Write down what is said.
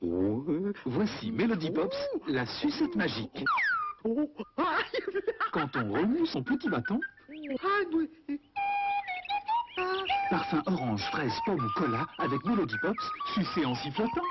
Voici Melody Pops, la sucette magique. Quand on remue son petit bâton, parfum orange, fraise, pomme ou cola avec Melody Pops, sucé en sifflotant.